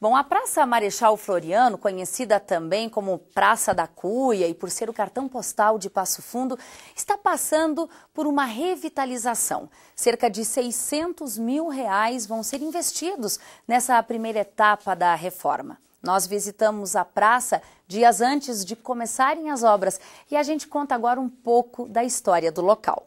Bom, a Praça Marechal Floriano, conhecida também como Praça da Cuia e por ser o cartão postal de Passo Fundo, está passando por uma revitalização. Cerca de 600 mil reais vão ser investidos nessa primeira etapa da reforma. Nós visitamos a praça dias antes de começarem as obras e a gente conta agora um pouco da história do local.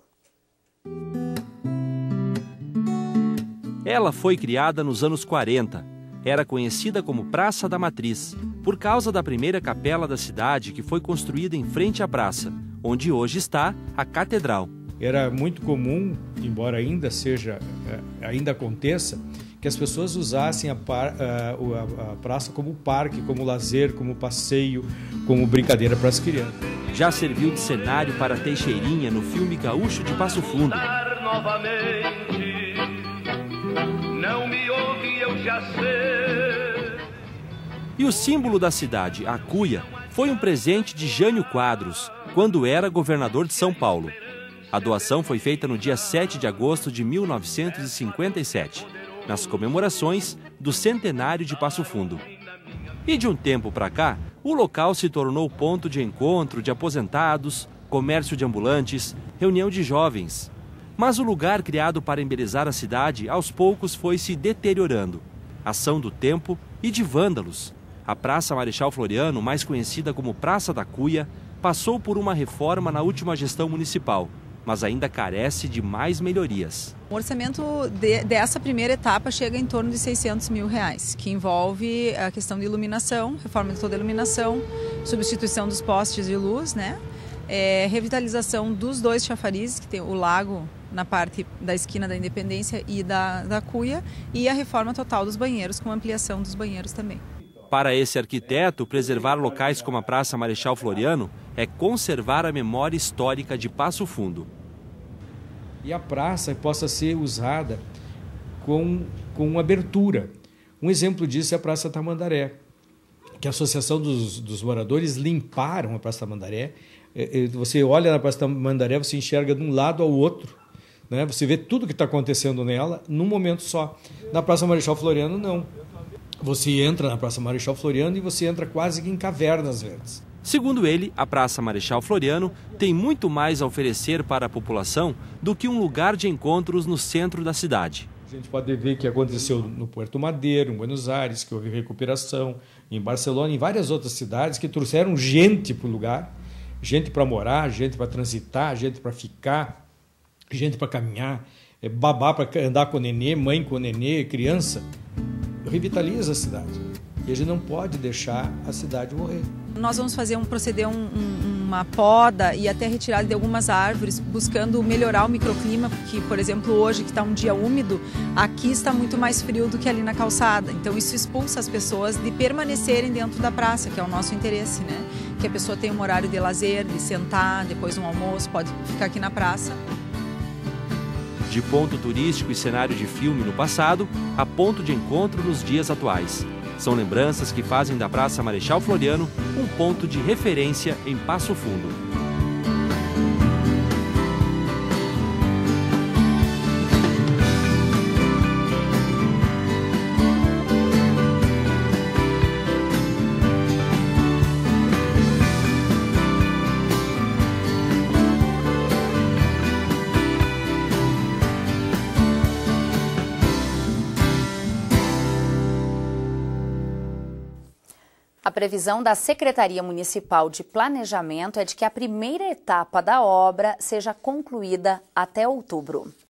Ela foi criada nos anos 40 era conhecida como Praça da Matriz, por causa da primeira capela da cidade que foi construída em frente à praça, onde hoje está a Catedral. Era muito comum, embora ainda seja, eh, ainda aconteça, que as pessoas usassem a, par, a, a, a praça como parque, como lazer, como passeio, como brincadeira para as crianças. Já serviu de cenário para Teixeirinha no filme Gaúcho de Passo Fundo. E o símbolo da cidade, a cuia, foi um presente de Jânio Quadros, quando era governador de São Paulo. A doação foi feita no dia 7 de agosto de 1957, nas comemorações do centenário de Passo Fundo. E de um tempo para cá, o local se tornou ponto de encontro de aposentados, comércio de ambulantes, reunião de jovens, mas o lugar criado para embelezar a cidade aos poucos foi se deteriorando. Ação do tempo e de vândalos. A Praça Marechal Floriano, mais conhecida como Praça da Cuia, passou por uma reforma na última gestão municipal, mas ainda carece de mais melhorias. O orçamento de, dessa primeira etapa chega em torno de 600 mil reais, que envolve a questão de iluminação, reforma de toda a iluminação, substituição dos postes de luz, né? É, revitalização dos dois chafarizes, que tem o lago na parte da esquina da Independência e da, da Cuia, e a reforma total dos banheiros, com ampliação dos banheiros também. Para esse arquiteto, preservar locais como a Praça Marechal Floriano é conservar a memória histórica de Passo Fundo. E a praça possa ser usada com, com abertura. Um exemplo disso é a Praça Tamandaré, que a Associação dos, dos Moradores limparam a Praça Tamandaré. É, é, você olha na Praça Tamandaré, você enxerga de um lado ao outro né? Você vê tudo que está acontecendo nela num momento só. Na Praça Marechal Floriano, não. Você entra na Praça Marechal Floriano e você entra quase que em cavernas verdes. Segundo ele, a Praça Marechal Floriano tem muito mais a oferecer para a população do que um lugar de encontros no centro da cidade. A gente pode ver que aconteceu no Porto Madeiro, em Buenos Aires, que houve recuperação, em Barcelona, em várias outras cidades que trouxeram gente para o lugar, gente para morar, gente para transitar, gente para ficar, gente para caminhar, é babá para andar com o nenê, mãe com o nenê, criança. Revitaliza a cidade. E a gente não pode deixar a cidade morrer. Nós vamos fazer um proceder um, um, uma poda e até retirada de algumas árvores, buscando melhorar o microclima, porque, por exemplo, hoje que está um dia úmido, aqui está muito mais frio do que ali na calçada. Então isso expulsa as pessoas de permanecerem dentro da praça, que é o nosso interesse, né? Que a pessoa tenha um horário de lazer, de sentar, depois um almoço, pode ficar aqui na praça. De ponto turístico e cenário de filme no passado, a ponto de encontro nos dias atuais. São lembranças que fazem da Praça Marechal Floriano um ponto de referência em Passo Fundo. A previsão da Secretaria Municipal de Planejamento é de que a primeira etapa da obra seja concluída até outubro.